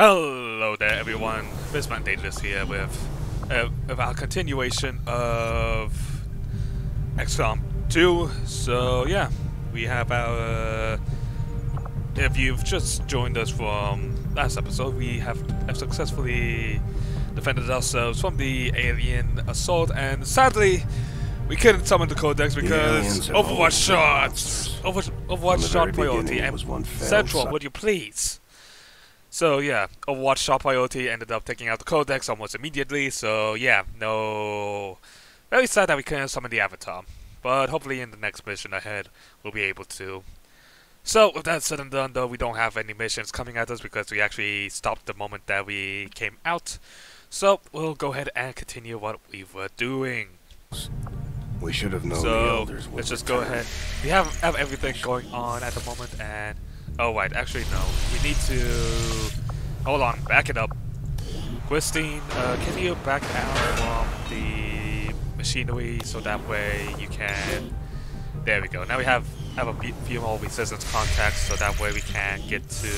Hello there, everyone. AbyssMan Daedalus here with, uh, with our continuation of XCOM 2. So, yeah, we have our. Uh, if you've just joined us from last episode, we have, have successfully defended ourselves from the alien assault, and sadly, we couldn't summon the Codex because Overwatch shots! Over, Overwatch shot priority, and Central, would you please? So yeah, Overwatch shot priority ended up taking out the Codex almost immediately, so yeah, no... Very sad that we couldn't summon the Avatar, but hopefully in the next mission ahead, we'll be able to. So, with that said and done, though, we don't have any missions coming at us because we actually stopped the moment that we came out. So, we'll go ahead and continue what we were doing. We should have known so, the elders would let's just return. go ahead. We have, have everything going on at the moment, and... Oh, wait, actually, no. We need to... Hold on, back it up. Christine, uh, can you back out from the machinery so that way you can... There we go. Now we have have a few more resistance contacts so that way we can get to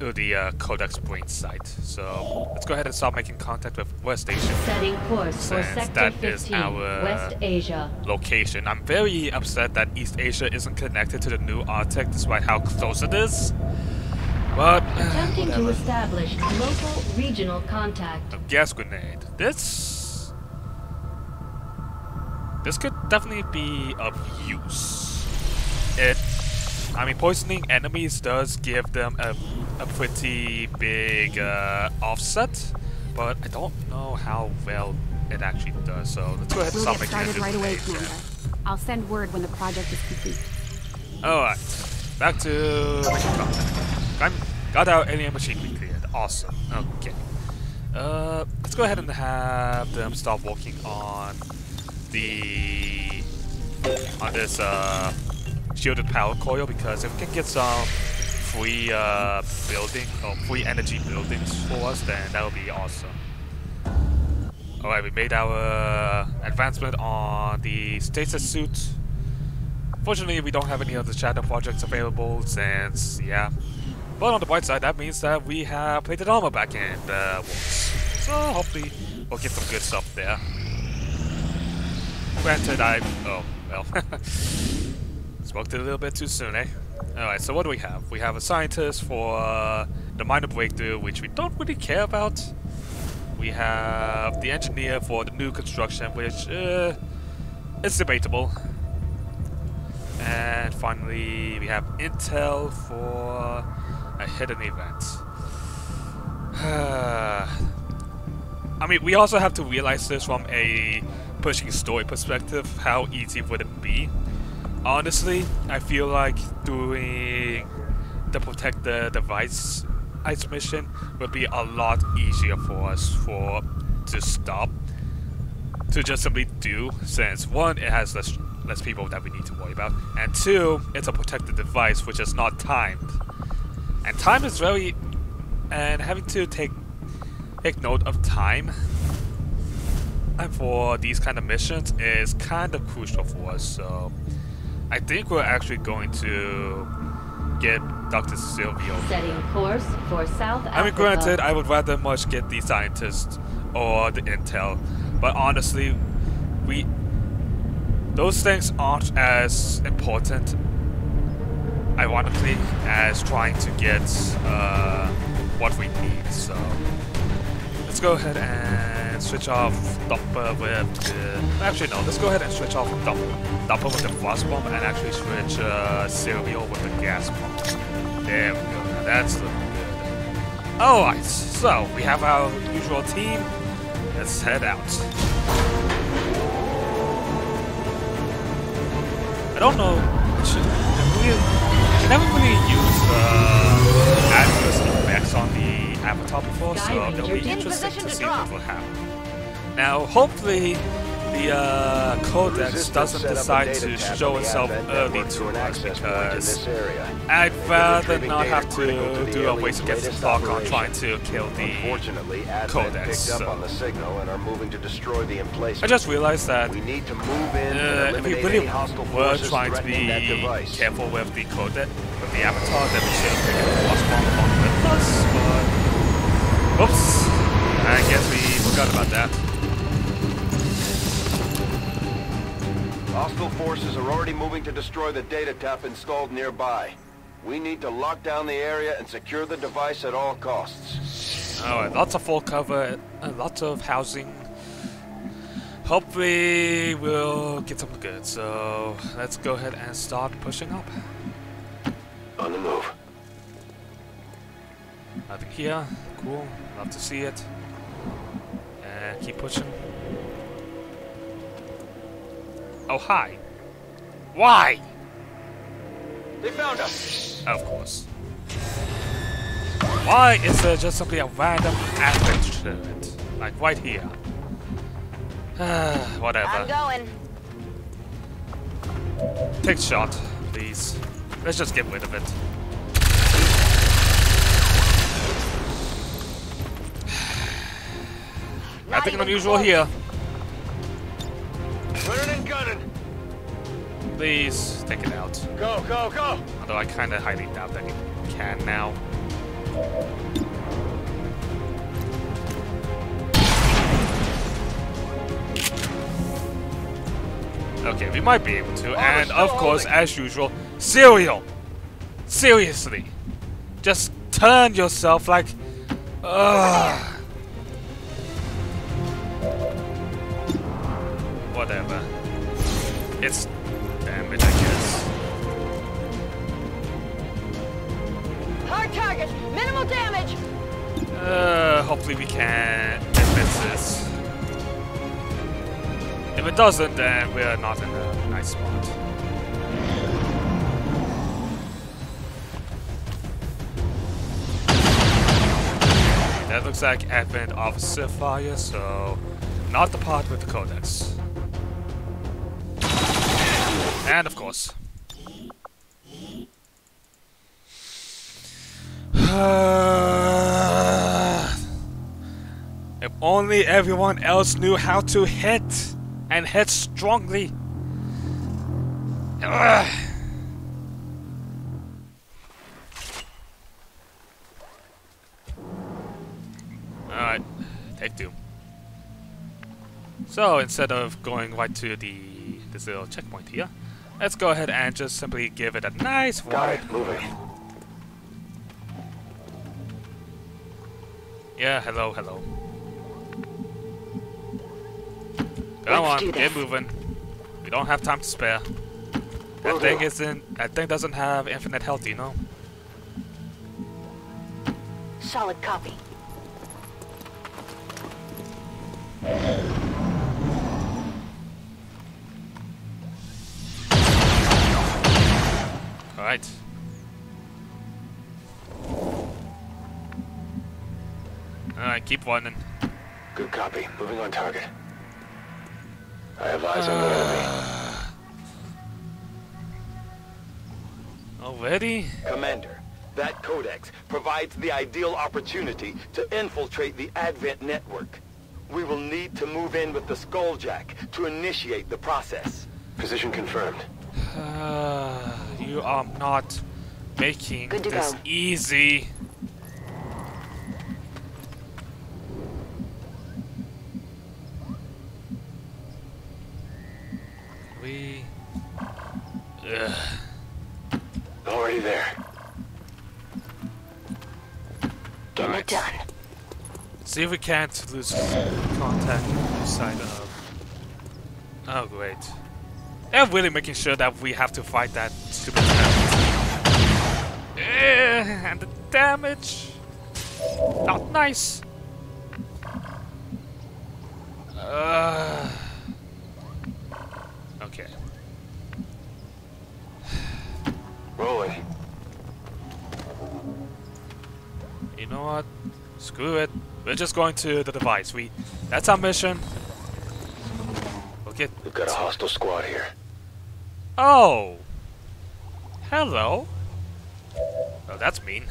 to the uh, Codex Brain site. So let's go ahead and start making contact with West Asia Setting course for Sector that is 15, our- West Asia. location. I'm very upset that East Asia isn't connected to the new Arctic despite how close it is. But, Attempting to establish local regional contact. A gas grenade. This... This could definitely be of use. It... I mean, poisoning enemies does give them a, a pretty big uh, offset, but I don't know how well it actually does, so let's go ahead and making started right away, Commander. I'll send word when the project is complete. Alright, back to contact. Got, our alien machinery cleared. Awesome. Okay. Uh, let's go ahead and have them start working on the on this uh, shielded power coil because if we can get some free uh, building or free energy buildings for us, then that would be awesome. Alright, we made our advancement on the stasis suit. Fortunately, we don't have any other shadow projects available since, yeah. But on the bright side, that means that we have plated armor back in the works. So hopefully, we'll get some good stuff there. Granted, I... Oh, well. Smoked it a little bit too soon, eh? Alright, so what do we have? We have a scientist for uh, the minor breakthrough, which we don't really care about. We have the engineer for the new construction, which, uh, is debatable. And finally, we have Intel for a hidden event. I mean, we also have to realize this from a pushing story perspective. How easy would it be? Honestly, I feel like doing the protect the device ice mission would be a lot easier for us for to stop to just simply do since one it has less less people that we need to worry about and two it's a protected device which is not timed. And time is very and having to take take note of time and for these kind of missions is kind of crucial for us so I think we're actually going to get Dr. Silvio Setting course for South Africa. I mean, granted, I would rather much get the scientists or the intel, but honestly, we those things aren't as important, ironically, as trying to get uh, what we need. So let's go ahead and switch off Dumper with the. Actually, no. Let's go ahead and switch off Dumper, Dumper with the frost bomb, and actually switch uh, Silvio with the gas bomb. There we go. Now that's looking good. Alright, so we have our usual team. Let's head out. I don't know. Should, we never really used uh, adverse effects on the avatar before, so Sky it'll be in interesting to to see what will happen. Now, hopefully, the uh, Codex Resistance doesn't set up a decide to show itself Advent early network to through us access point in because. I'd rather not have critical to do a waste race against the latest clock on trying to kill the. Unfortunately, Advent Codex, picked up so- on the signal and are moving to destroy the emplacement. I just realized that We need to move in uh, if we really any were trying to be careful with the codex, with the avatar, then we should have taken the boss bomb along with us, but Oops. I guess we forgot about that. Hostile forces are already moving to destroy the data tap installed nearby. We need to lock down the area and secure the device at all costs. Oh, Alright, lots of full cover, lots of housing. Hopefully we'll get something good. So let's go ahead and start pushing up. Here. Cool. Love to see it. And keep pushing. Oh, hi. Why? They found us! Of course. Why is there just simply a random average to it? Like right here. Whatever. I'm going. Take a shot, please. Let's just get rid of it. Nothing even unusual close. here. Running and gunning! Please take it out. Go, go, go! Although I kind of highly doubt that you can now. Okay, we might be able to. and of course, holding. as usual, cereal. Seriously, just turn yourself like. Ugh. Whatever. It's damage, I guess. Hard target. Minimal damage. Uh, hopefully we can advance this. If it doesn't, then we're not in a nice spot. That looks like Advent Officer Fire, so not the part with the Codex. And of course. if only everyone else knew how to hit and hit strongly. Alright, take two. So instead of going right to the this little checkpoint here, let's go ahead and just simply give it a nice Got wide it, moving. Yeah, hello, hello. Come Let's on, get moving. We don't have time to spare. That Will thing isn't. That thing doesn't have infinite health, you know. Solid copy. All right, keep running. Good copy. Moving on target. I have eyes on the enemy. Already? Commander, that codex provides the ideal opportunity to infiltrate the Advent network. We will need to move in with the Skulljack to initiate the process. Position confirmed. Uh, you are not making Good this go. easy. Can't lose contact with the side of. Oh, great. They're really making sure that we have to fight that stupid Eh, And the damage. Not nice. Uh, okay. Rolling. You know what? Screw it. We're just going to the device. We. That's our mission. We'll get. We've got a hostile squad here. Oh! Hello? Oh, that's mean.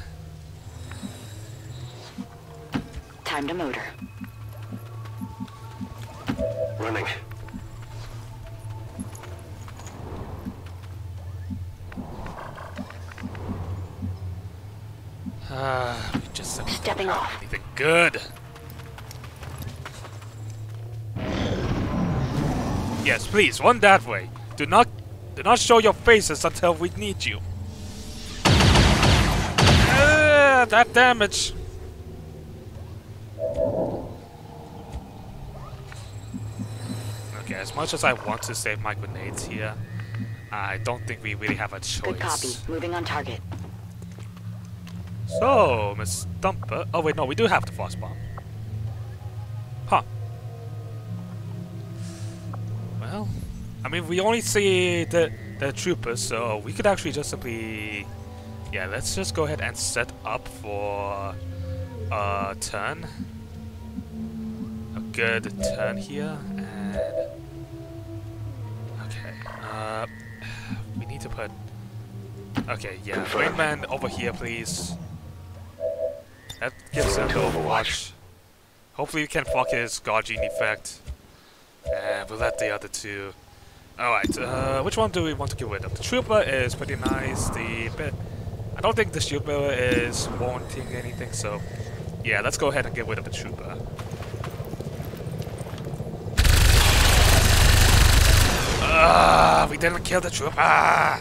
Time to motor. Running. Ah, just Stepping off. Anything good? Yes, please, run that way. Do not do not show your faces until we need you. Ah, that damage. Okay, as much as I want to save my grenades here, I don't think we really have a choice. Good copy. Moving on target. So, Miss Dumper. Oh wait, no, we do have the frost bomb. Huh. Well, I mean, we only see the the troopers, so we could actually just simply, yeah, let's just go ahead and set up for a turn, a good turn here, and okay, uh, we need to put. Okay, yeah, wingman over here, please. That gives him the overwatch. Hopefully we can fuck his Guardian effect. And we'll let the other two... Alright, uh, which one do we want to get rid of? The Trooper is pretty nice. The bit... I don't think the Trooper is wanting anything, so... Yeah, let's go ahead and get rid of the Trooper. Ah, we didn't kill the Trooper!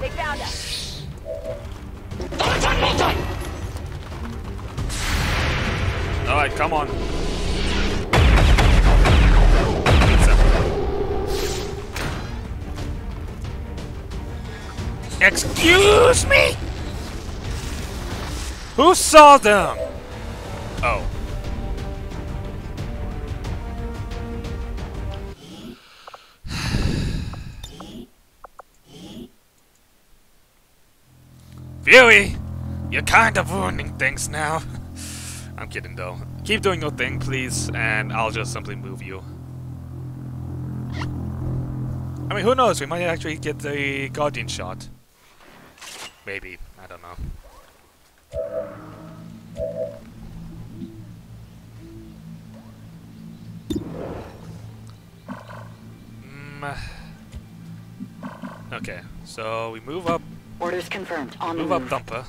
They found us. Alright, come on. Excuse me? Who saw them? Oh. Fury, you're kind of ruining things now. I'm kidding though. Keep doing your thing, please, and I'll just simply move you. I mean, who knows? We might actually get the Guardian shot. Maybe. I don't know. Mm, okay, so we move up, Orders confirmed. On move up. Dumper.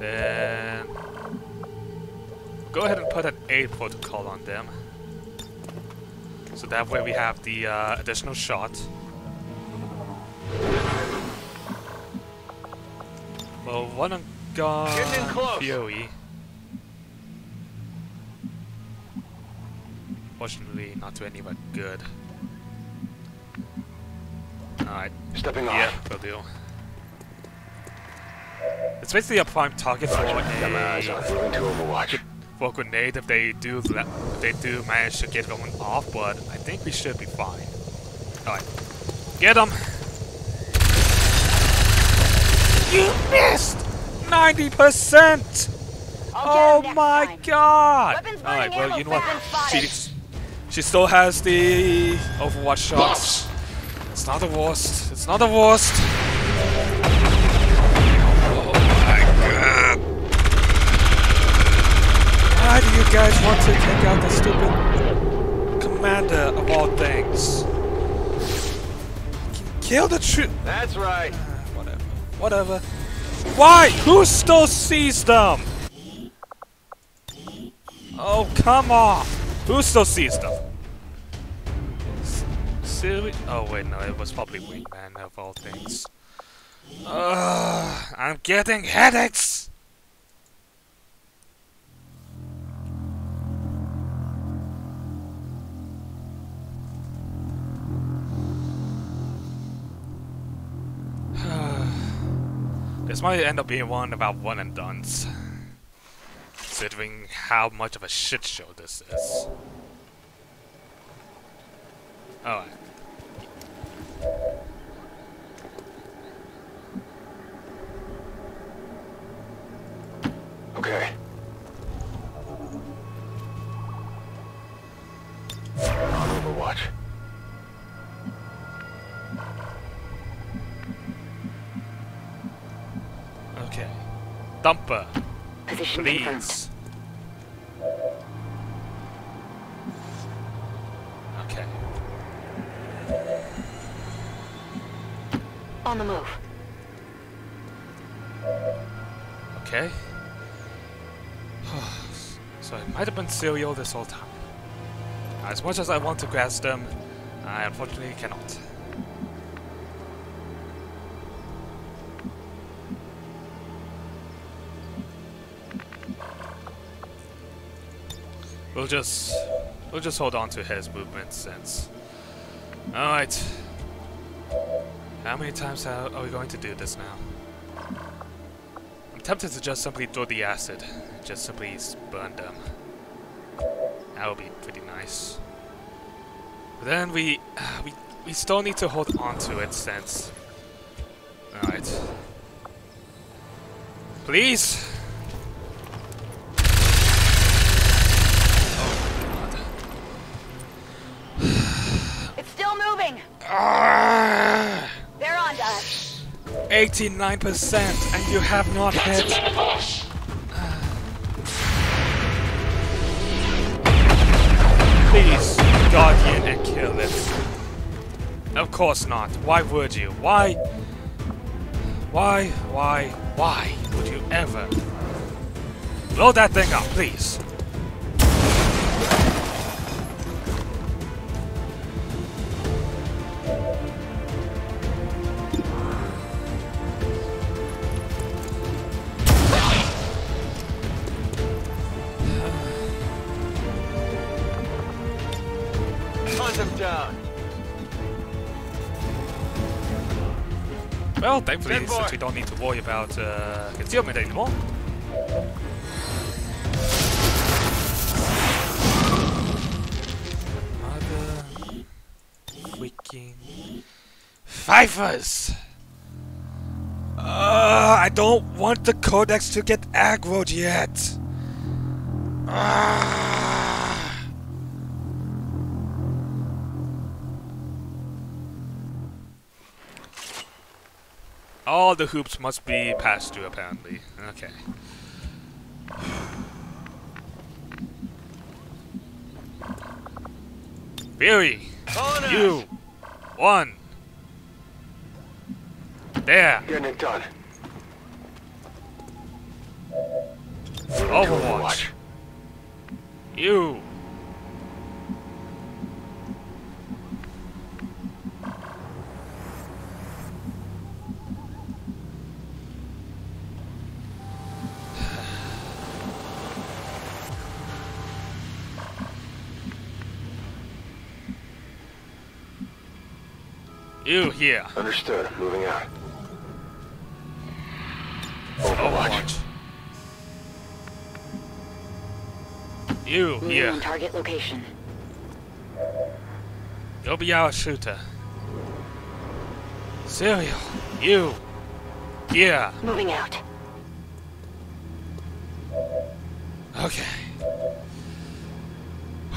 Then go ahead and put an aid protocol on them. So that way we have the uh, additional shot. Well, one on gone Getting in close. Fury. Fortunately, not to any but good. Alright, Stepping off. yeah, will do. It's basically a prime target for Got my eyes on a it. To Overwatch. for a grenade if they do if they do manage to get going off, but I think we should be fine. Alright. Get him! You missed! 90%! I'll Oh get him next my time. god! Alright, burning well, you know what? found. She, she still has the Overwatch shots. It's not the worst. It's not the worst. Guys want to take out the stupid commander of all things? Kill the troop. That's right. Ah, whatever. Whatever. Why? Who still sees them? Oh, come on. Who still sees them? S- Siri? Oh, wait, no, it was probably Wingman of all things. Ugh, I'm getting headaches! This might end up being one our one and dones. Considering how much of a shit show this is. Alright. Dumper, Position confirmed. Okay. On the move. Okay. so it might have been cereal this whole time. As much as I want to grasp them, I unfortunately cannot. We'll just we'll just hold on to his movements since. Alright. How many times are we going to do this now? I'm tempted to just simply throw the acid. Just simply burn them. That would be pretty nice. But then we, we, we still need to hold on to it since... Alright. Please! Moving. my god. They're on to us. 89% and you have not hit. Please, Guardian, and kill it. Of course not. Why would you? Why? Why? Why? Why would you ever? Blow that thing up, please. Hunt him down. Well, thankfully, since we don't need to worry about uh, concealment anymore. Mother freaking Vipers! Uh, I don't want the codex to get aggroed yet. Ah. All the hoops must be passed through, apparently. Okay. Fury! You! One! There! Getting it done. Overwatch! You! You here. Understood. Moving out. Overwatch. You Moving here. on target location. You'll be our shooter. Serial. You. Here. Moving out. Okay.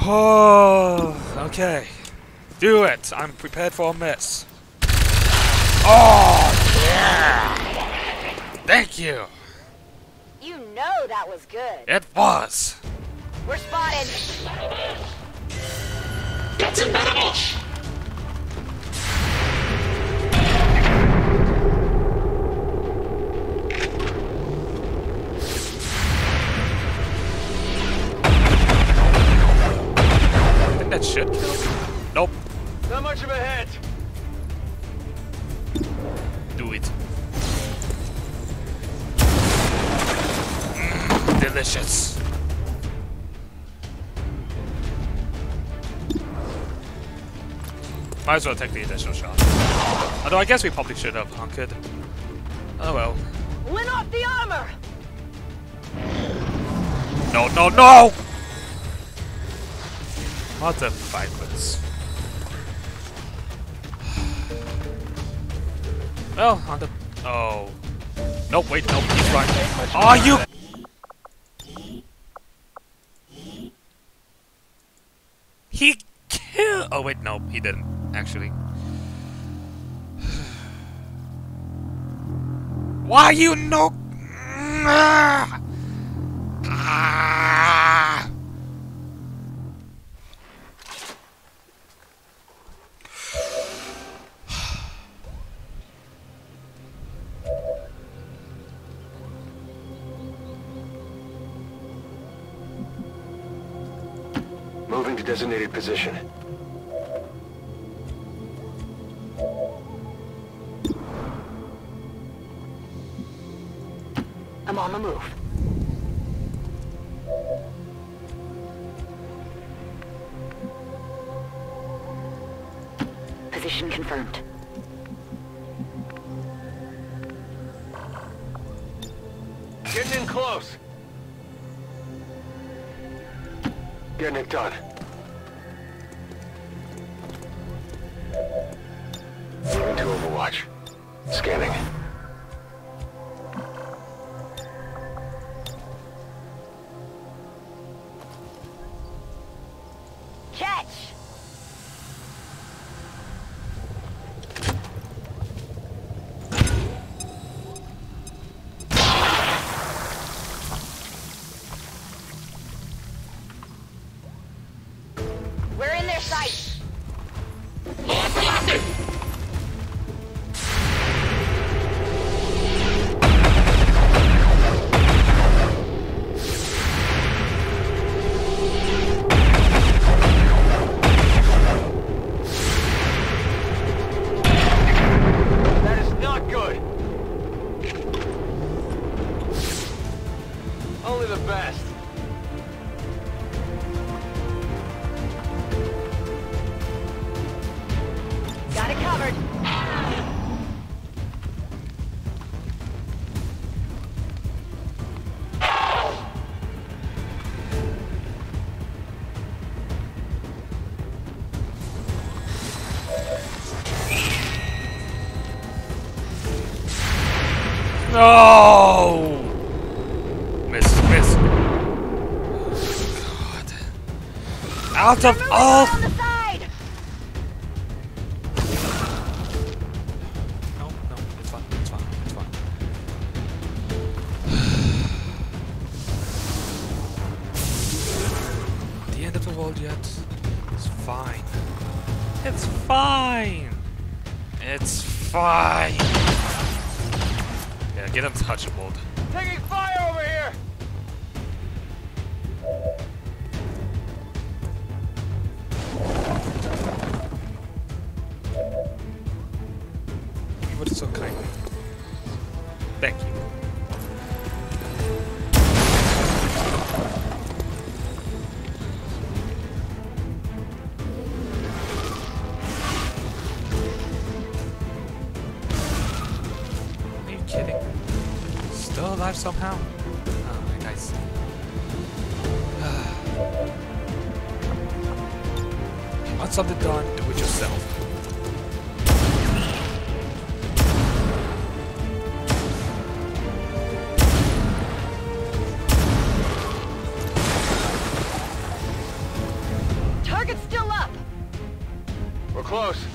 Oh, okay. Do it. I'm prepared for a miss. Oh, yeah. Thank you. You know that was good. It was. We're spotted. I think that should kill me. Nope. Not much of a hit. Do it. Mm, delicious. Might as well take the additional shot. Although I guess we probably should have hunkered. Oh well. Win off the armor. No, no, no! What Mother vipers. Well, on the... Oh. Nope, wait, nope, he's right. Are you... He killed... Oh, wait, nope, he didn't, actually. Why you no... Ah! Designated position. I'm on the move. Position confirmed. Getting in close. Getting it done. Moving to Overwatch. Scanning. No! Miss, miss. God. Out of all. on the side. No, no, it's fine, it's fine, it's fine. the end of the world yet? It's fine. It's fine. It's fine. Get untouchable. Taking fire over here! You were so kind. Thank you. Somehow? Oh, nice. Want something done? Do it yourself. Target's still up. We're close.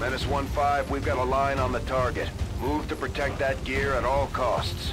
Menace 1-5, we've got a line on the target. Move to protect that gear at all costs.